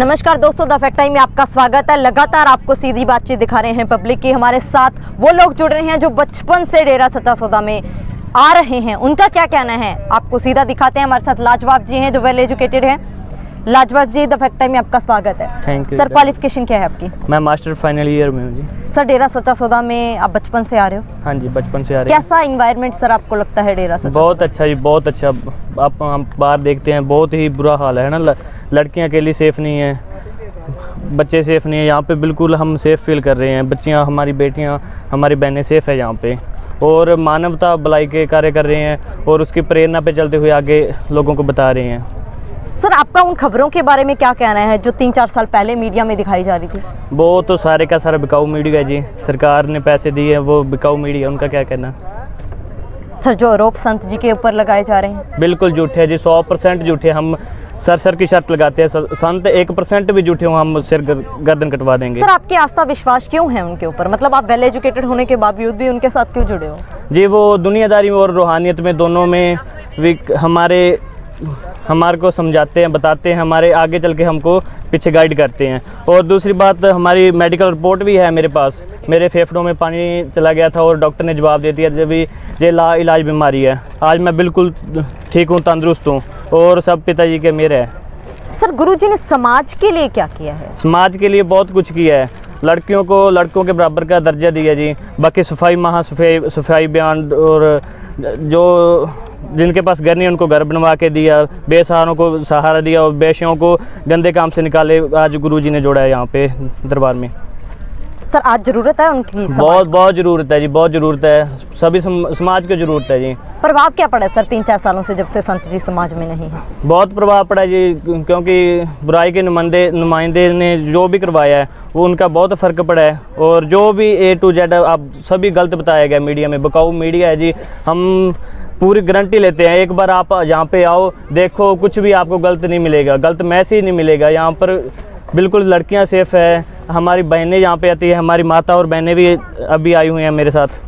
नमस्कार दोस्तों the fact time में आपका स्वागत है। लगातार आपको सीधी बातचीत दिखा रहे हैं पब्लिक की। हमारे साथ वो लोग जुड़ रहे हैं जो बचपन से डेरा सता सौदा में आ रहे हैं। उनका क्या कहना है? आपको सीधा दिखाते हैं। हमारे साथ लाजवाब जी हैं जो वेल एजुकेटेड हैं। लाजवाब जी द फैक्ट टाइम में आपका स्वागत है। Thank you, सर क्वालिफिकेशन क्या है आपकी? मैं मास्टर फाइनल ईयर में हूँ जी। सर डेरा सच्चा सौदा में आप बचपन से आ रहे हो? हाँ जी बचपन से आ रहे हैं। कैसा इन्वायरमेंट सर आपको लगता है डेरा सच्चा बहुत अच्छा जी बहुत अच्छा। आप हम बाहर देखते हैं बहुत ही बुरा हाल है ना? लड़कियाँ अकेली सेफ़ नहीं है बच्चे सेफ़ नहीं है। यहाँ पे बिल्कुल हम सेफ़ फील कर रहे हैं। बच्चियाँ हमारी बेटियाँ हमारी बहनें सेफ़ है यहाँ पे। और मानवता भलाई के कार्य कर रहे हैं और उसकी प्रेरणा पे चलते हुए आगे लोगों को बता रहे हैं। सर आपका उन खबरों के बारे में क्या कहना है जो तीन चार साल पहले मीडिया में दिखाई जा रही थी? वो तो सारे का सारा बिकाऊ मीडिया है जी। सरकार ने पैसे दिए हैं वो बिकाऊ मीडिया उनका क्या कहना? सर जो आरोप संत जी के ऊपर लगाए जा रहे हैं। बिल्कुल झूठे है जी सौ परसेंट झूठे हम सर सर की शर्त लगाते हैं संत एक परसेंट भी झूठे हो हम सिर गर्दन कटवा देंगे। सर आपकी आस्था विश्वास क्यों है उनके ऊपर? मतलब आप वेल एजुकेटेड होने के बावजूद भी उनके साथ क्यों जुड़े हो? जी वो दुनियादारी में और रूहानियत में दोनों में भी हमारे हमारे को समझाते हैं बताते हैं हमारे आगे चल के हमको पीछे गाइड करते हैं। और दूसरी बात हमारी मेडिकल रिपोर्ट भी है मेरे पास। मेरे फेफड़ों में पानी चला गया था और डॉक्टर ने जवाब दे दिया जब भी ये ला इलाज बीमारी है आज मैं बिल्कुल ठीक हूँ तंदुरुस्त हूँ और सब पिताजी के मेरे है। सर गुरुजी ने समाज के लिए क्या किया है? समाज के लिए बहुत कुछ किया है। लड़कियों को लड़कों के बराबर का दर्जा दिया जी। बाकी सफ़ाई महा सफ़ाई सफ़ाई बयान और जो जिनके पास घर नहीं उनको घर बनवा के दिया बेसहारों को सहारा दिया और बेशियों को गंदे काम से निकाले। आज गुरुजी ने जोड़ा है यहाँ पे दरबार में। सर आज ज़रूरत है उनकी बहुत बहुत ज़रूरत है जी बहुत ज़रूरत है। सभी सम, समाज को ज़रूरत है जी। प्रभाव क्या पड़ा है सर तीन चार सालों से जब से संत जी समाज में नहीं है? बहुत प्रभाव पड़ा जी क्योंकि बुराई के नुमाइंदे नुमाइंदे ने जो भी करवाया है वो उनका बहुत फ़र्क पड़ा है। और जो भी ए टू जेड आप सभी गलत बताया गया मीडिया में बकाऊ मीडिया है जी। हम पूरी गारंटी लेते हैं। एक बार आप यहाँ पे आओ, देखो, कुछ भी आपको गलत नहीं मिलेगा। गलत मैसेज नहीं मिलेगा। यहाँ पर बिल्कुल लड़कियाँ सेफ़ है। हमारी बहनें यहाँ पे आती है, हमारी माता और बहनें भी अभी आई हुई हैं मेरे साथ।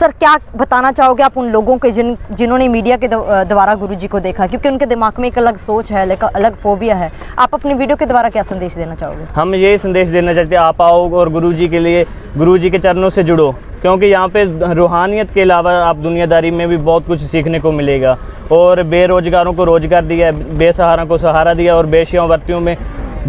सर, क्या बताना चाहोगे आप उन लोगों के जिन, जिन्होंने मीडिया के द्व- द्वारा गुरुजी को देखा? क्योंकि उनके दिमाग में एक अलग सोच है अलग फोबिया है। आप अपने वीडियो के द्वारा क्या संदेश देना चाहोगे? हम यही संदेश देना चाहते हैं, आप आओ और गुरुजी के लिए, गुरुजी के चरणों से जुड़ो। क्योंकि यहाँ पे रूहानियत के अलावा आप दुनियादारी में भी बहुत कुछ सीखने को मिलेगा। और बेरोजगारों को रोज़गार दिया, बेसहारा को सहारा दिया और बेशियों वर्तियों में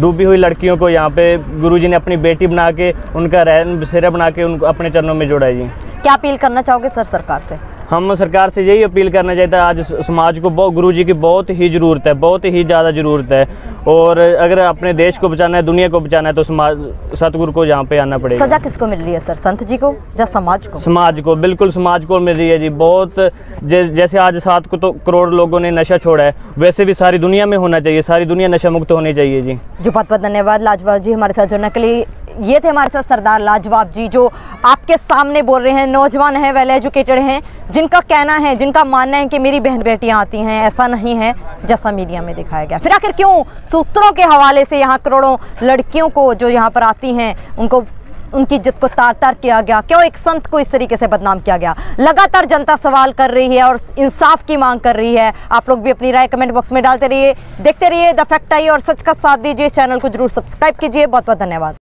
डूबी हुई लड़कियों को यहाँ पे गुरुजी ने अपनी बेटी बना के, उनका रहन बसेरा बना के उनको अपने चरणों में जोड़ा जी क्या अपील करना चाहोगे सर सरकार से? हम सरकार से यही अपील करना चाहते हैं आज समाज को बहुत गुरु जी की बहुत ही ज़रूरत है बहुत ही ज़्यादा ज़रूरत है। और अगर अपने देश को बचाना है दुनिया को बचाना है तो समाज सतगुरु को यहाँ पे आना पड़ेगा। सजा किसको मिल रही है सर? संत जी को या समाज को? समाज को बिल्कुल समाज को मिल रही है जी। बहुत जै- जैसे आज सात को तो करोड़ लोगों ने नशा छोड़ा है वैसे भी सारी दुनिया में होना चाहिए सारी दुनिया नशा मुक्त होनी चाहिए जी। जो बहुत बहुत धन्यवाद। लाजवाब जी हमारे साथ जुड़ने के लिए ये थे हमारे साथ सरदार लाजवाब जी, जो आपके सामने बोल रहे हैं, नौजवान हैं वेल एजुकेटेड हैं, जिनका कहना है, जिनका मानना है कि मेरी बहन बेटियाँ आती हैं, ऐसा नहीं है, जैसा मीडिया में दिखाया गया। फिर आखिर क्यों सूत्रों के हवाले से यहाँ करोड़ों लड़कियों को जो यहाँ पर आती हैं, उनको, उनकी इज़्ज़त को तार तार किया गया? क्यों एक संत को इस तरीके से बदनाम किया गया? लगातार जनता सवाल कर रही है और इंसाफ की मांग कर रही है। आप लोग भी अपनी राय कमेंट बॉक्स में डालते रहिए, देखते रहिए द फैक्ट आई और सच का साथ दीजिए, चैनल को ज़रूर सब्सक्राइब कीजिए। बहुत बहुत धन्यवाद।